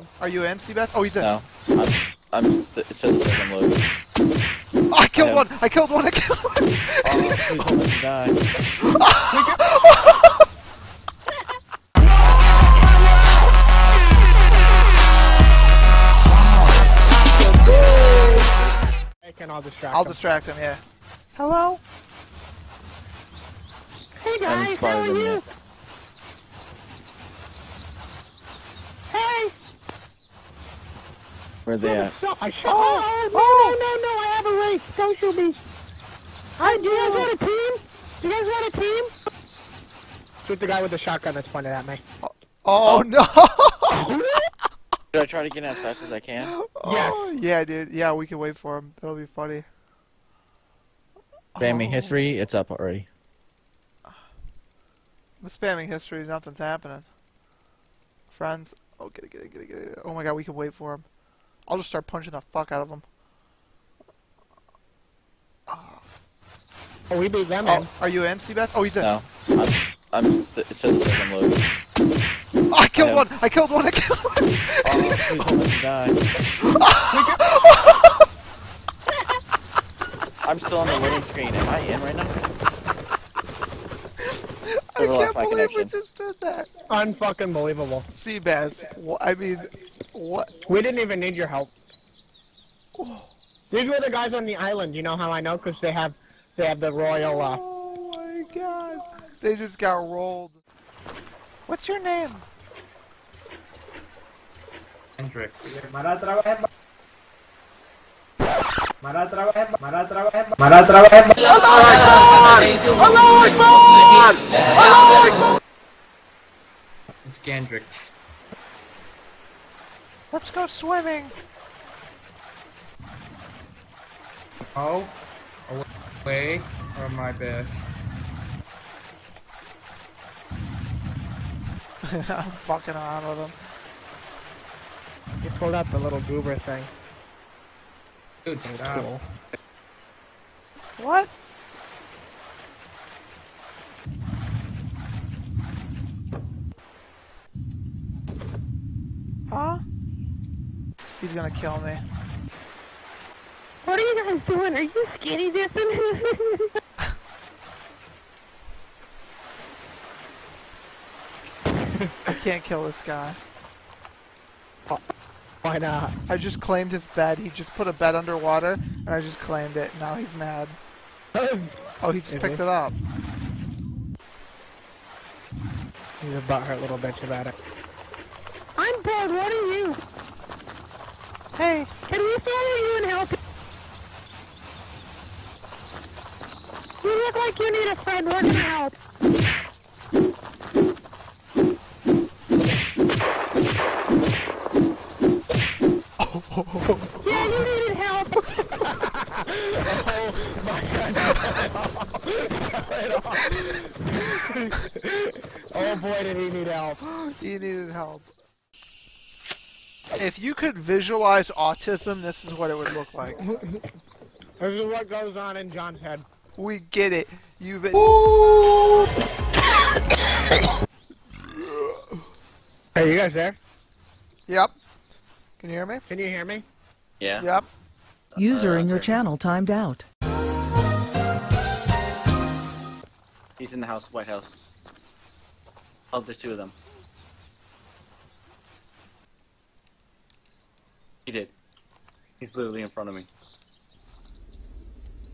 in. Are you in, Seabass? Oh, he's in. No. I'm, I'm, it says that I'm loaded. Oh, I killed I one! I killed one! I killed one! Oh, please don't let die. I'll distract I'll distract him, yeah. Hello? Hey I'm guys, how are you? yet. Hey! Where they at? No, I shot. Oh, oh, no, no, no, I have a race. Don't shoot me. Hi, do you guys want a team? Do you guys want a team? Shoot the guy with the shotgun that's pointed at me. Oh, oh, oh. no! Should I try to get in as fast as I can? Oh, yes. Oh, yeah, dude. Yeah, we can wait for him. That'll be funny. Spamming Oh. history, it's up already. I'm spamming history, nothing's happening. Friends. Oh, get it, get it, get it, get it. Oh my god, we can wait for him. I'll just start punching the fuck out of him. Oh, we beat them oh, in. Oh, are you in, Seabass? Oh, he's in. No. I'm, I'm, it says that I'm loaded. Oh, I killed I one! I killed one! I killed one! Oh, please don't let die. I'm still on the loading screen. Am I in right now? I can't my believe we just did that. Unfucking believable. Seabass, wha- I mean, what? We didn't even need your help. These were the guys on the island. You know how I know? Because they have, they have the royal. Uh, Oh my god. They just got rolled. What's your name? Hendrick. Mara trabajar. Mara trabajar. Mara trabajar. Mara trabajar. It's Kendrick. Let's go swimming. Oh, away from my bed. I'm fucking around with him. you pulled out the little goober thing. Dude, stop. Cool. What? Huh? He's gonna kill me. What are you guys doing? Are you skinny dipping? I can't kill this guy. Why not? I just claimed his bed. He just put a bed underwater, and I just claimed it. Now he's mad. Oh, he just Is picked he? it up. He's a butthurt little bitch about it. I'm bored. What are you? Hey, Can we follow you and help you? You look like you need a friend. What can help? Yeah, you needed help. Oh, oh boy, did he need help. he needed help. If you could visualize autism, this is what it would look like. This is what goes on in John's head. We get it. You've been. Are you guys there? Yep. Can you hear me? Can you hear me? Yeah. Yep. User in your channel timed out. He's in the house, White House. Oh, there's two of them. He did. He's literally in front of me.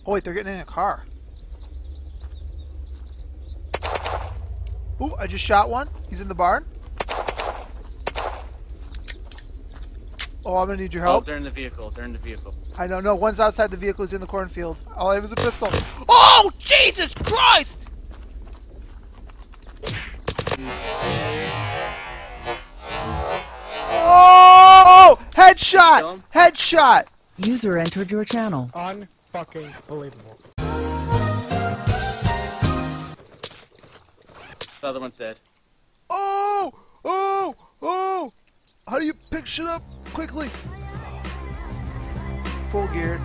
Oh wait, they're getting in a car. Ooh, I just shot one. He's in the barn. Oh, I'm gonna need your help. Oh, help. they're in the vehicle. They're in the vehicle. I know, no, one's outside the vehicle. He's in the cornfield. Oh, All I have is a pistol. Oh, Jesus Christ! Oh! Headshot! Headshot! User entered your channel. Unfucking believable. The other one's dead. Oh! Oh! Oh! How do you pick shit up quickly? Full geared.